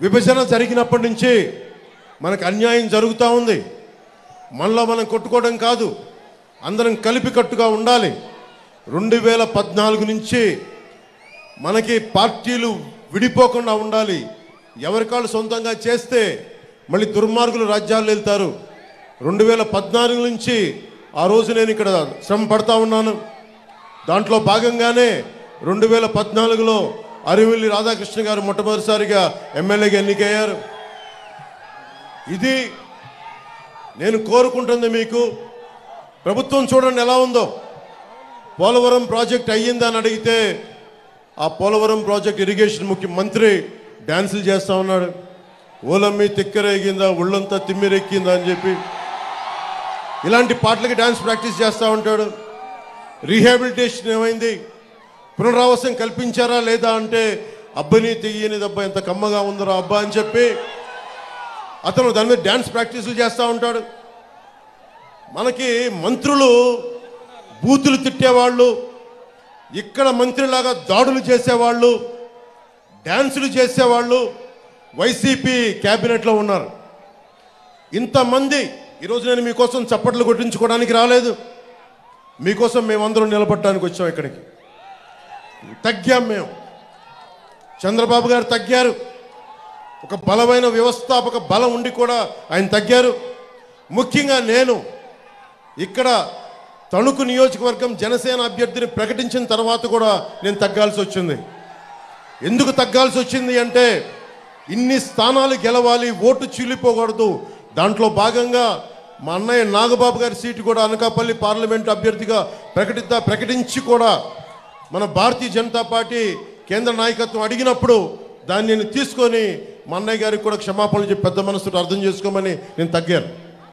విభజన జరిగినప్పటి నుంచి మనకు అన్యాయం జరుగుతూ ఉంది. మనలో మనం కొట్టుకోవడం కాదు. అందరం కలిపి కట్టుగా ఉండాలి. రెండు వేల పద్నాలుగు నుంచి మనకి పార్టీలు విడిపోకుండా ఉండాలి. ఎవరికాళ్ళు సొంతంగా చేస్తే మళ్ళీ దుర్మార్గులు రాజ్యాలు వెళ్తారు. రెండు వేల పద్నాలుగు నుంచి ఆ రోజు నేను ఇక్కడ శ్రమ పడతా ఉన్నాను. దాంట్లో భాగంగానే రెండు వేల పద్నాలుగులో అరివిల్లి రాధాకృష్ణ గారు మొట్టమొదటిసారిగా ఎమ్మెల్యేగా ఎన్నికయ్యారు. ఇది నేను కోరుకుంటుంది మీకు. ప్రభుత్వం చూడండి ఎలా ఉందో. పోలవరం ప్రాజెక్ట్ అయ్యిందని అని అడిగితే ఆ పోలవరం ప్రాజెక్ట్ ఇరిగేషన్ ముఖ్యమంత్రి డ్యాన్సులు చేస్తూ ఉన్నాడు. ఓలమ్మి తిక్కరేగిందా ఒళ్ళంతా తిమ్మిరెక్కిందా అని చెప్పి. ఇలాంటి పాటలకి డ్యాన్స్ ప్రాక్టీస్ చేస్తూ ఉంటాడు. రీహాబిలిటేషన్ ఏమైంది? పునరావాసం కల్పించారా లేదా అంటే అబ్బని తెయ్యని దెబ్బ ఎంత కమ్మగా ఉందరా అబ్బా అని చెప్పి అతను దాని మీద డ్యాన్స్ ప్రాక్టీసులు చేస్తూ ఉంటాడు. మనకి మంత్రులు బూతులు తిట్టేవాళ్ళు ఇక్కడ మంత్రిలాగా దాడులు చేసేవాళ్ళు డ్యాన్సులు చేసేవాళ్ళు వైసీపీ క్యాబినెట్లో ఉన్నారు. ఇంతమంది ఈరోజు నేను మీకోసం చప్పట్లు కొట్టించుకోవడానికి రాలేదు. మీకోసం మేమందరం నిలబడటానికి వచ్చాం ఇక్కడికి. తగ్గాం మేము. చంద్రబాబు గారు తగ్గారు. ఒక బలమైన వ్యవస్థాపక బలం ఉండి కూడా ఆయన తగ్గారు. ముఖ్యంగా నేను ఇక్కడ తణుకు నియోజకవర్గం జనసేన అభ్యర్థిని ప్రకటించిన తర్వాత కూడా నేను తగ్గాల్సి వచ్చింది. ఎందుకు తగ్గాల్సి వచ్చింది అంటే ఇన్ని స్థానాలు గెలవాలి ఓటు చీలిపోకూడదు దాంట్లో భాగంగా మా అన్నయ్య నాగబాబు గారి సీటు కూడా అనకాపల్లి పార్లమెంటు అభ్యర్థిగా ప్రకటిద్దా ప్రకటించి కూడా మన భారతీయ జనతా పార్టీ కేంద్ర నాయకత్వం అడిగినప్పుడు దాన్ని నేను తీసుకొని మా అన్నయ్య గారికి కూడా క్షమాపణలు చెప్పి పెద్ద మనసుతో అర్థం చేసుకోమని నేను తగ్గాను.